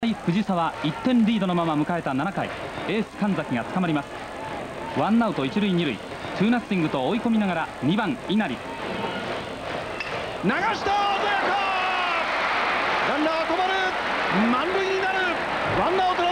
藤沢1点リードのまま迎えた7回エース神崎が捕まります。ワンアウト一塁二塁ツーナッシングと追い込みながら2番稲荷。流した鮮やかランナー止まる満塁になる。ワンアウト